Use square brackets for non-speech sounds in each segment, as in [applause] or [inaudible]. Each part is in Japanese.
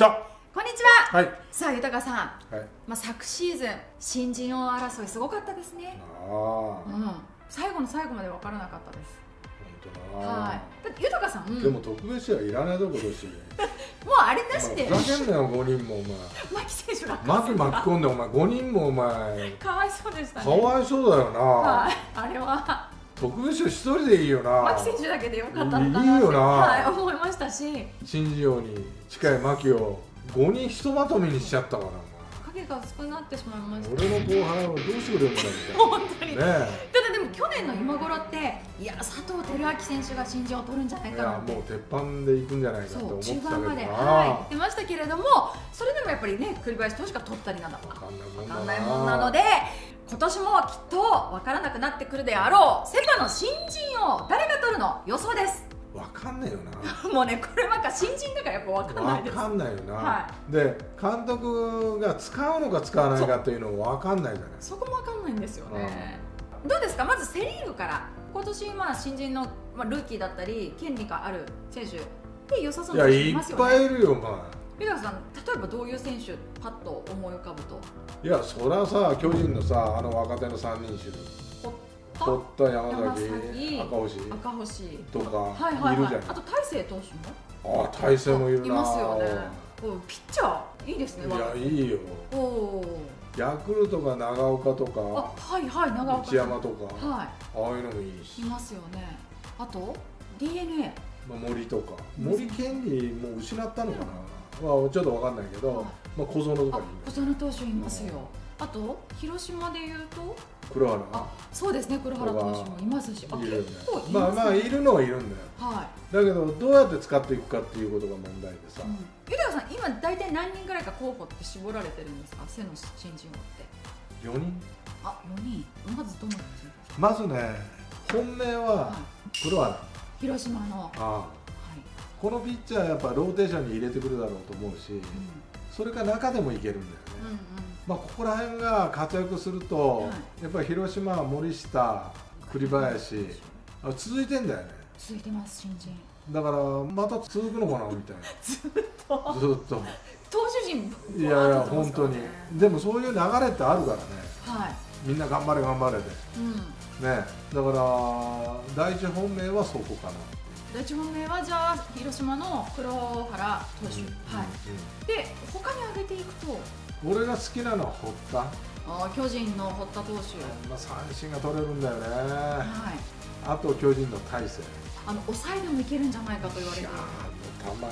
じゃこんにちは、はい。さあ豊さん、はい。まあ、昨シーズン新人王争いすごかったですね。あうん。最後の最後まで分からなかったです。当だ。な、はい。だって豊さんもでも特別視はいらないぞ今年うあれなしで。お前ふざけんなよ5人もお前。牧選手が。まず巻き込んでお前5人もお前。かわいそうでしたね。かわいそうだよな、はい。あれは特別視一人でいいよな。牧選手だけでよかったのかなっていいよな。はい、思いましたし。新事業に近い牧を5人ひとまとめにしちゃったから影が薄くなってしまいました。俺の後輩をどうしてくれるんだ本当にみたいな。ねただでも去年の今頃っていや佐藤輝明選手が新人を取るんじゃないいかなって。やもう鉄板で行くんじゃないかってそう思ってたけど中盤まで、な、はい、言ってましたけれどもそれでもやっぱりね栗林投手が取ったりなんだ分かんないもんなので今年もきっと分からなくなってくるであろうセ・パの新人を誰が取るの？予想です。わかんないよな。[laughs] もうねこれなんか新人だからやっぱ分かんないわです。かんないよな、はで監督が使うのか使わないかっていうのわかんないじゃない。そこも分かんないんですよね。どうですか？まずセ・リーグから。今年まあ新人の、まあ、ルーキーだったり権利がある選手で良さそうな選手いいっますよね。ぱいいるよお前豊さん例えばどういう選手パッと思い浮かぶと？いやそりゃさ巨人のさあの若手の3人種堀取った山山崎崎赤星。赤星。とかはいはいはい。いるじゃん。あと大勢投手も？ああ大勢もいるな。いますよね。おピッチャーいいですねいやい。いよ。おおヤクルトが長岡とあかはいはい長岡内山とかはああいうのもいいし。いいますよね。あと？DNA まあ、森とか。森。権利もう失ったのかな、まあ、ちょっとわかんないけど、はいまあ、小園とあかい小園投手いますよ。あと広島でいうとる黒原？あそうですね黒原投手もいますしあいるよね。ますまあまあいるのはいるんだよ。はい。だけどどうやって使っていくかっていうことが問題でさ、うん。豊さん今大体何人ぐらいか候補って絞られてるんですか？背の新人王って。4人？あ4人。まずどのまずね本命ははい。黒原、広島の。はああ。いこのピッチャーやっぱローテーションに入れてくるだろうと思うしうん。それか中でもいけるんだよね、うんまあ、ここら辺が活躍すると、はい。やっぱり広島は森下栗林あ続いてんだよね。続いてます新人。だからまた続くのかなみたいな。[laughs] ずっと？ずっと。投手陣いやいや本当に。でもそういう流れってあるからね。はい。みんな頑張れ頑張れで。うん。ね。だから第一本命はそこかな第一本命はじゃあ広島の黒原投手、はいうんで他に挙げていくと？うん俺が好きなのは堀田、あー巨人の堀田投手。まあ、三振が取れるんだよね。はい。あと巨人の大勢。あの抑えでもいけるんじゃないかと言われて。球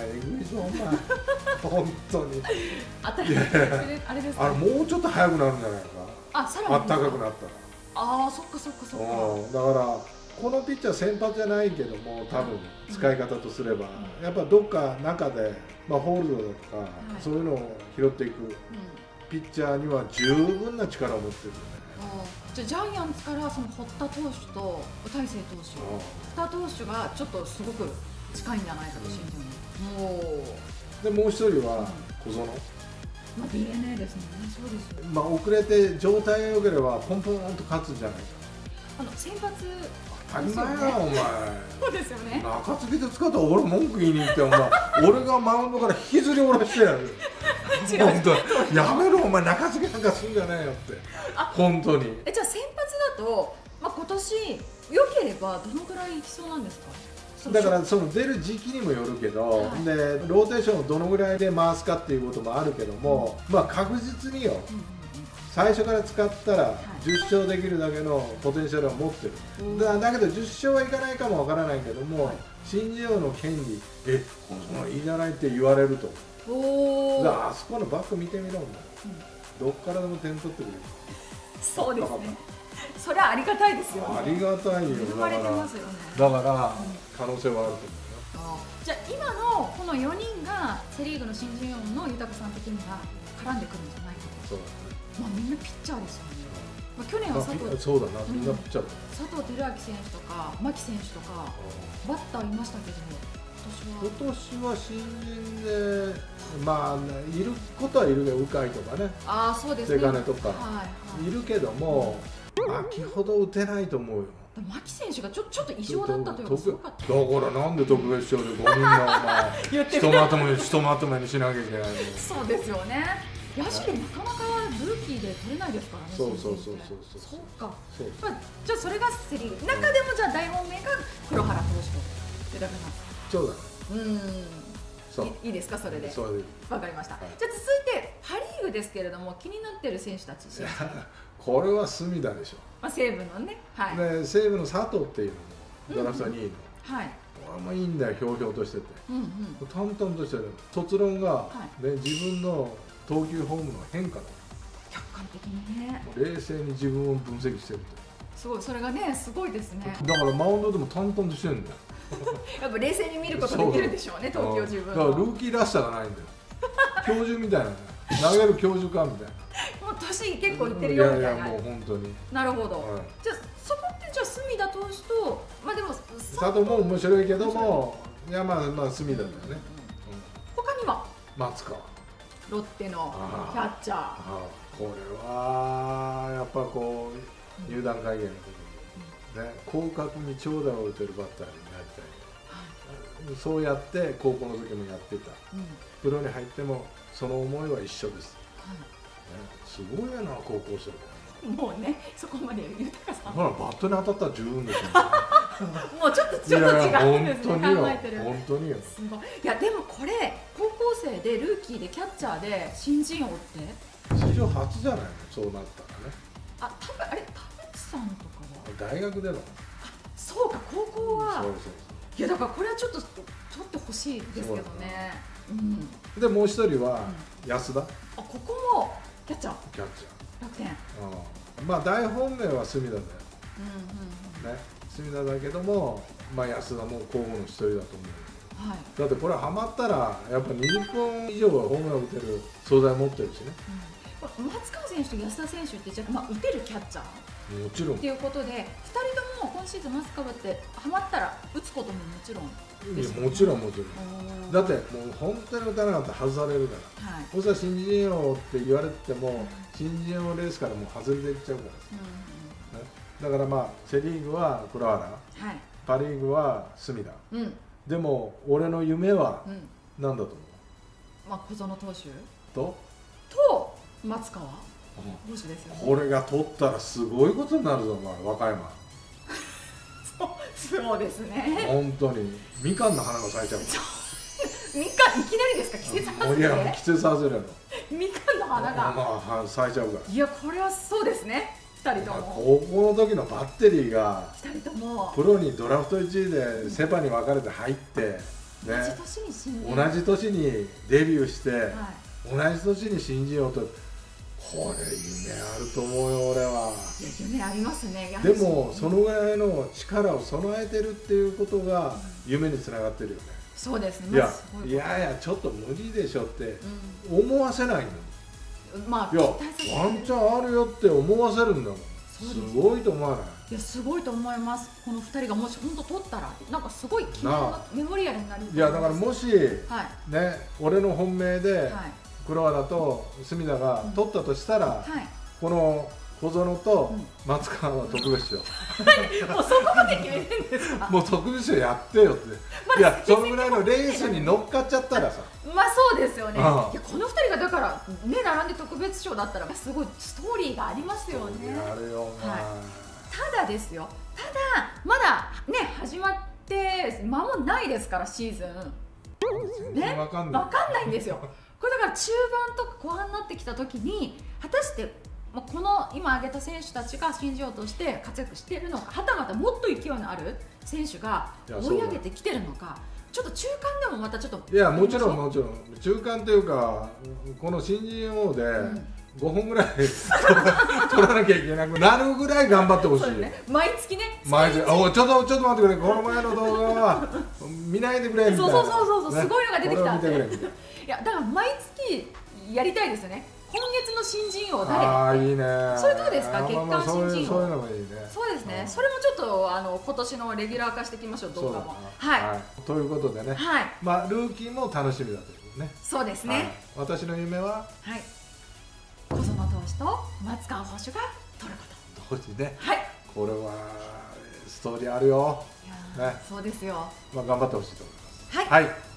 えぐいぞお前。[laughs] 本当に。当たり前あれですかあれもうちょっと速くなるんじゃないか。あさらに。あったかくなったら。ああそっかそっかそっか。うん。だからこのピッチャー先発じゃないけども多分使い方とすれば、やっぱどっか中で、まあ、ホールドだとか、い。そういうのを拾っていくうん。ピッチャーには十分な力を持ってるよね。じゃあジャイアンツからその堀田投手と大勢投手。堀田投手がちょっとすごく近いんじゃないかと信じるもうでもう一人は小園、まあ DNA ですもんね。そうですよまあ、遅れて状態が良ければポンポンと勝つんじゃないか。あの先発当たり前やお前。そうですよね。中継ぎで使ったら俺文句言いに行ってお前。俺がマウンドから引きずり下ろしてやる。[laughs] 本当やめろお前中継ぎなんかすんじゃないよって。本当に。えじゃあ先発だと、まあ、今年良ければどのくらいいきそうなんですか？だからその出る時期にもよるけど、はい。でローテーションをどのぐらいで回すかっていうこともあるけども、まあ確実によ。うんうん最初から使ったらい。10勝できるだけのポテンシャルを持ってる、うん。だだけど10勝はいかないかもわからないけども、はい。新人王の権利えそのいいじゃないって言われると。あそこのバック見てみろお前。うん。どっからでも点取ってくれる。そうですね。それはありがたいですよありがたいよ。恵まれだからてますよね。だから可能性はあると思うよ。じゃあ今のこの4人がセ・リーグの新人王の豊さん的には絡んでくるんじゃないかと、そうまあ、みんなピッチャーですよね、まあ、去年は佐藤そうだな。みんなピッチャーだ。佐藤輝明選手とか牧選手とかバッターいましたけど今今年は新人でまあいることはいるけど鵜飼とかね。ああそうですね。セガネとか。はいはい。いるけども秋ほど打てないと思うよ。牧選手がちょちょっと異常だったというかすごかっただからなんで特別賞で5人がお前。[laughs] ひとまとめひとまとめにしなきゃいけないのそうですよね野手でなかなかルーキーで取れないですからねそうそうそうそう。そうそうか。そう。まあ、じゃあそれがセ・リーグ中でもじゃあ大本命が黒原投手というだけなんですか？そうだねうん。いいいですか？それで。わかりました、はい。じゃあ続いてパ・リーグですけれども気になってる選手たち、[laughs] これは隅田でしょまあ、西武のね。はい、で西武の佐藤っていうのもドラフト2位の、はい。これもいいんだよひょうひょうとしてて。うんうん。淡々としてる。卒論が、はね、自分の投球フォームの変化だ客観的にね。冷静に自分を分析してるってすごいそれがねすごいですね。だからマウンドでも淡々としてるんだよ。[laughs] やっぱ冷静に見ることできるでしょうね [laughs] 投球自分だからルーキーらしさがないんだよ。教授みたいな。ね投げる教授かみたいな。う年結構いってるよみたいなやいやもう本当に、なるほど、はい。じゃあそこってじゃあ隅田投手とまあでも佐藤も面白いけどもい。やまあまあ隅田だよね、うん。他には？松川ロッテのキャッチャー。あこれはやっぱこう入団会見の時に、ね、広角に長打を打てるバッターになりたい。そうやって高校の時もやってた。うん。プロに入ってもその思いは一緒です、はね、すごいやな高校生い、もうねそこまで豊さ。んほらバットに当たったら十分ですよ。[laughs] もうちょっとちょっと違うんですね考えてる。本当によ。い。いやでもこれ生でルーキーでキャッチャーで新人王って？史上初じゃないの？そうなったらね。あ多分あれ田淵さんとかは？大学での。そうか高校は？そうそういやだからこれはちょっと取ってほしいですけどね。うんそうでもう一人は安田？あここもキャッチャー？キャッチ楽天。ャー、うん、まあ大本命は隅田だよ。うんうんね。隅田だけどもまあ安田も候補の一人だと思ううんはい、だってこれハマったらやっぱ20本以上はホームラン打てる素材持ってるしね。うん、松川選手と安田選手ってじゃあ、まあ、打てるキャッチャー。もちろん。っていうことで2人とも今シーズン松川ってハマったら打つことももちろん。いやもちろんもちろん。だってもう本当に打たなかったら外されるから。はい、そしたら新人王って言われても新人王レースからもう外れていっちゃうからうね。だからまあセ・リーグは黒原。んはい。パ・リーグは隅田。うんでも俺の夢はうん。何だと思まあ小園投手？うと？と松川？投手ですよね。これが取ったらすごいことになるぞお前和歌山。[laughs] そうですね。本当に。みかんの花が咲いちゃう。[laughs] みかんいきなりですか？季節外いやれ？季節外れの。みかんの花が。まあ咲いちゃうから。いやこれはそうですね2人とも。高校の時のバッテリーが2人とも。プロにドラフト1位でセ・パに分かれて入って、ね、同じ年に新人。同じ年にデビューして、はい。同じ年に新人王とこれ夢あると思うよ俺は。夢ありますねでり。もそのぐらいの力を備えてるっていうことが夢につながってるよね。そうですね。いやいやいやちょっと無理でしょってう思わせないの。んまあいやワンチャンあるよって思わせるんだもん。す。すごいと思わない？いやすごいと思います。この2人がもし本当取ったらなんかすごい記念なのメモリアルになるいやだからもしはい。ね俺の本命ではい。黒原と隅田が取ったとしたら、はい。この小園とうん。松川は特別賞、[laughs] もうそこまで決めてるんですか？[laughs] もう特別賞やってよって、いやそのぐらいのレースに乗っかっちゃったらさまあそうですよね。いやこの2人がだからね並んで特別賞だったらすごいストーリーがありますよね。よはただですよ。ただまだね始まって間もないですからシーズン。全然わかんない、分かんないんですよ。これだから中盤とか後半になってきた時に果たしてまあこの今挙げた選手たちが新人王として活躍しているのかはたまたもっと勢いのある選手が追い上げてきてるのかちょっと中間でもまたちょっといやもちろんももちろん。中間というかこの新人王でん。5本ぐらい [laughs] 取らなきゃいけなくなるぐらい頑張ってほしい。ね。毎月ね。毎日あおいちょっとちょっと待ってくれ。この前の動画は見ないでくれみたいな。そうそうそうそうね。すごいのが出てきた。いやだから毎月やりたいですよね今月の新人王誰？ああいいね。それどうですか？月間新人王。そういうのもいいね。そうですね。うん。それもちょっとあの今年のレギュラー化していきましょう動画も。はい。ということでね、はい。まあルーキーも楽しみだということね。そうですはい。ね私の夢は？はい。小園投手と松川捕手が取ること。同時ね。はい。これはストーリーあるよ、いやそうですよ。まあ、頑張ってほしいと思います。はい。はい